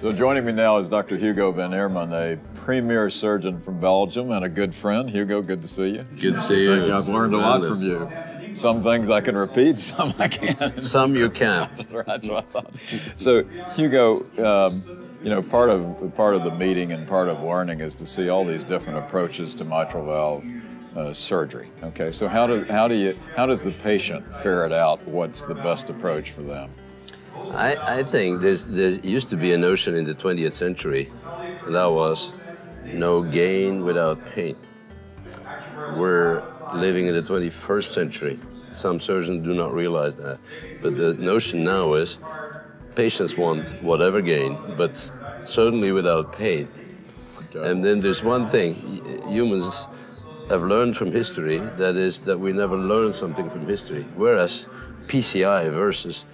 So joining me now is Dr. Hugo Vanermen, a premier surgeon from Belgium and a good friend. Hugo, good to see you. Good to see you. You. I've learned a lot from you. Some things I can repeat, some I can't. Some you can't. That's what I thought. So, Hugo, um, you know, part of part of the meeting and part of learning is to see all these different approaches to mitral valve uh, surgery. Okay, so how do how do you how does the patient ferret out what's the best approach for them? I, I think there's, there used to be a notion in the 20th century that was no gain without pain. We're living in the 21st century. Some surgeons do not realize that. But the notion now is patients want whatever gain, but certainly without pain. Okay. And then there's one thing humans have learned from history that is that we never learn something from history. Whereas PCI versus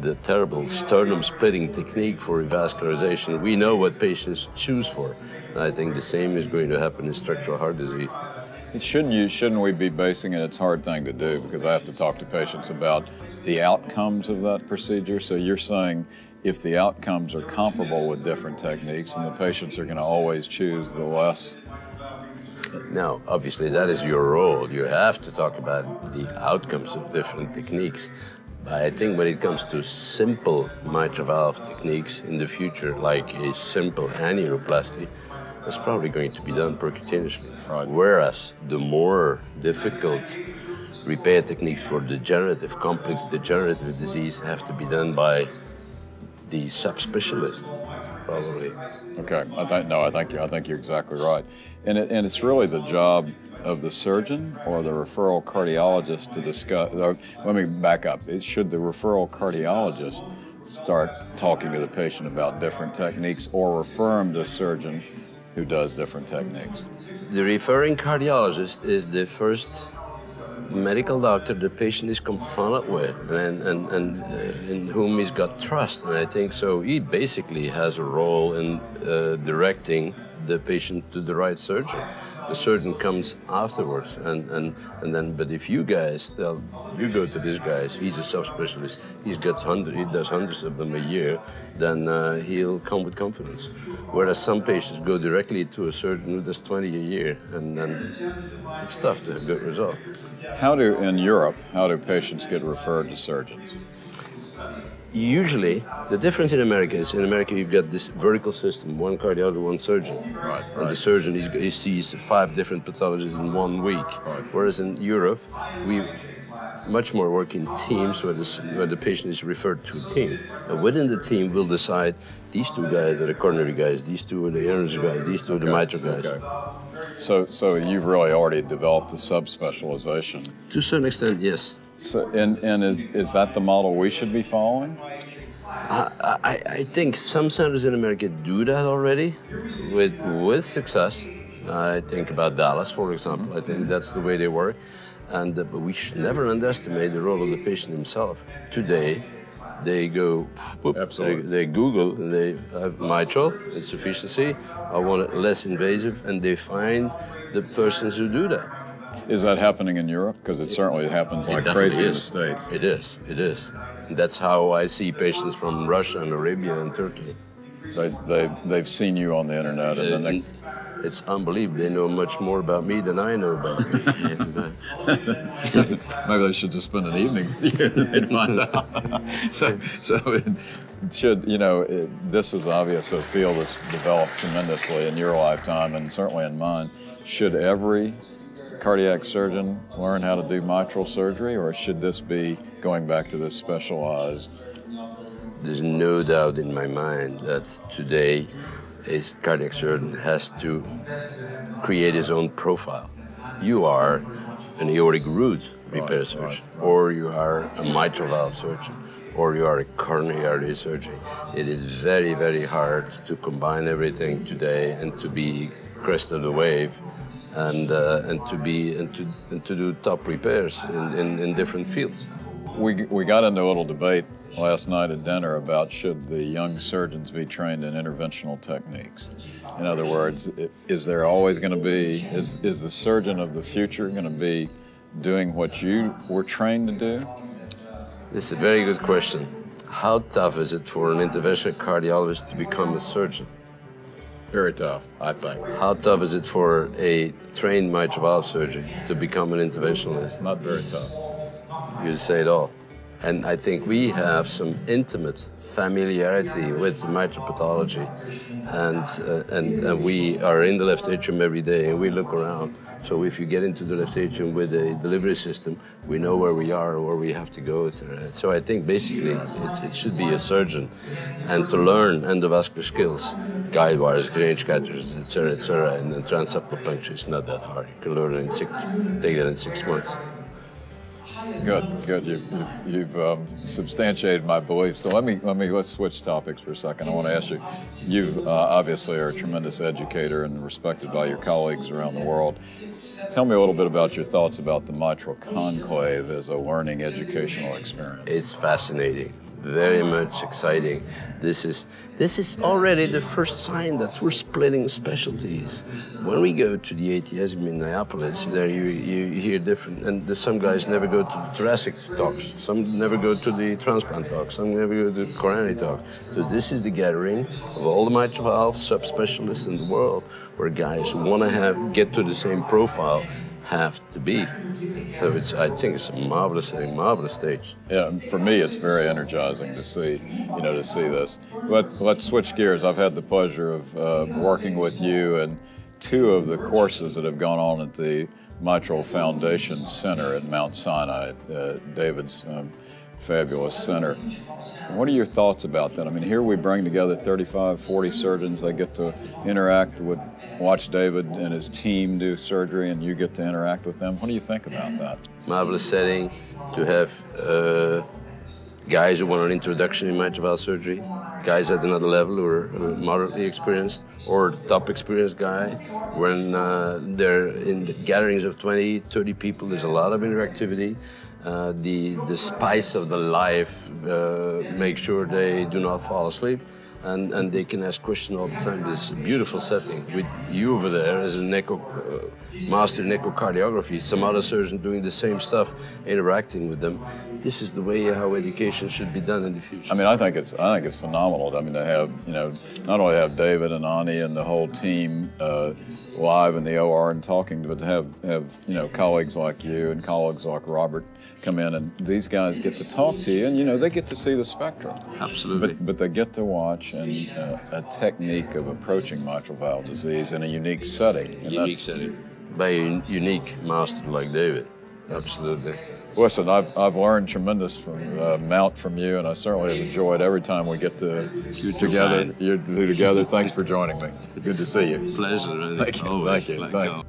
the terrible sternum splitting technique for revascularization, we know what patients choose for. And I think the same is going to happen in structural heart disease. Shouldn't you? Shouldn't we be basing it? It's a hard thing to do because I have to talk to patients about the outcomes of that procedure. So you're saying if the outcomes are comparable with different techniques, and the patients are going to always choose the less. Now, obviously, that is your role. You have to talk about the outcomes of different techniques. I think when it comes to simple mitral valve techniques in the future, like a simple annuloplasty, that's probably going to be done percutaneously. Right. Whereas the more difficult repair techniques for degenerative, complex degenerative disease have to be done by the subspecialist, probably. Okay, I think no, I think I think you're exactly right, and it, and it's really the job of the surgeon or the referral cardiologist to discuss. let me back up. It should the referral cardiologist start talking to the patient about different techniques or refer him to a surgeon who does different techniques? The referring cardiologist is the first medical doctor the patient is confronted with and, and, and uh, in whom he's got trust. And I think so he basically has a role in uh, directing the patient to the right surgeon. The surgeon comes afterwards, and, and, and then. But if you guys tell you go to this guy, he's a subspecialist. He gets hundred, he does hundreds of them a year. Then uh, he'll come with confidence. Whereas some patients go directly to a surgeon who does 20 a year, and then it's tough to have good result. How do in Europe? How do patients get referred to surgeons? Usually the difference in America is in America you've got this vertical system, one cardiologist, one surgeon. Right, And the surgeon he sees five different pathologists in one week. Right. Whereas in Europe, we much more work in teams where, where the patient is referred to a team. And within the team, we'll decide these two guys are the coronary guys, these two are the aortic guys, these two are the mitral guys. Okay. So, so you've really already developed the subspecialization. To a certain extent, yes. So, and, and is, is that the model we should be following? I, I, I think some centers in America do that already with, with success. I think about Dallas, for example. I think that's the way they work. And, uh, but we should never underestimate the role of the patient himself. Today, they go, whoop, they, they, Google, and they have mitral insufficiency. I want it less invasive, and they find the persons who do that. Is that happening in Europe? Because it certainly happens like crazy is. in the States. It is. It is. That's how I see patients from Russia and Arabia and Turkey. They, they, they've seen you on the internet and then they... It's unbelievable. They know much more about me than I know about me. Uh, Maybe they should just spend an evening and find out. so, so it should, you know, it, this is obvious a field that's developed tremendously in your lifetime and certainly in mine. Should every cardiac surgeon learn how to do mitral surgery, or should this be going back to this specialized? There's no doubt in my mind that today a cardiac surgeon has to create his own profile. You are an aortic root repair right, surgeon, right, right. or you are a mitral valve surgeon, or you are a coronary artery surgeon. It is very, very hard to combine everything today and to be crest of the wave and uh, and to be and to and to do top repairs in, in, in, different fields. We we got into a little debate last night at dinner about should the young surgeons be trained in interventional techniques. In other words, is there always going to be is is the surgeon of the future going to be doing what you were trained to do? This is a very good question. How tough is it for an interventional cardiologist to become a surgeon? Very tough, I think. How tough is it for a trained mitral valve surgeon to become an interventionalist? Not very tough. You say it all. And I think we have some intimate familiarity with mitral pathology, and, uh, and, and we are in the left atrium every day, and we look around. So if you get into the left atrium with a delivery system, we know where we are where we have to go. Etc. So I think basically it should be a surgeon, and to learn endovascular skills, guide wires, exchange catheters, etc., etc., and then transseptal puncture is not that hard. You can learn it in six, take that in six months. Good, good. You've, you've um, substantiated my beliefs. So let me let me let's switch topics for a second. I want to ask you. You uh, obviously are a tremendous educator and respected by your colleagues around the world. Tell me a little bit about your thoughts about the Mitral Conclave as a learning educational experience. It's fascinating very much exciting. This is this is already the first sign that we're splitting specialties. When we go to the ATS in Minneapolis, there you, you hear different, and the, some guys never go to the thoracic talks, some never go to the transplant talks, some never go to the coronary talks. So this is the gathering of all the mitral valve subspecialists in the world, where guys want to have get to the same profile have to be. So it's, I think it's a marvelous, a marvelous stage. Yeah, for me, it's very energizing to see, you know, to see this. Let, let's switch gears. I've had the pleasure of uh, working with you and two of the courses that have gone on at the Mitral Foundation Center at Mount Sinai, uh, David's um, fabulous center. What are your thoughts about that? I mean, here we bring together 35, 40 surgeons. They get to interact with, watch David and his team do surgery, and you get to interact with them. What do you think about that? Marvelous setting to have uh, guys who want an introduction in mitral surgery, guys at another level who are moderately experienced, or top experienced guy. When uh, they're in the gatherings of 20, 30 people, there's a lot of interactivity. Uh, the, the spice of the life, uh, make sure they do not fall asleep. And, and they can ask questions all the time. This beautiful setting with you over there as a echo, uh, master in echocardiography, some other surgeon doing the same stuff, interacting with them. This is the way how education should be done in the future. I mean, I think it's I think it's phenomenal. I mean, to have you know not only have David and Ani and the whole team uh, live in the OR and talking, but to have have you know colleagues like you and colleagues like Robert come in and these guys get to talk to you and you know they get to see the spectrum. Absolutely. But, but they get to watch and uh, a technique of approaching mitral valve disease in a unique setting. Unique setting by a unique master like David. Absolutely. Listen, I've, I've learned tremendous from uh, Mount from you, and I certainly have enjoyed every time we get to you together. You together. Thanks for joining me. Good to see you. Pleasure. Thank you. Always. Thank you. Thanks.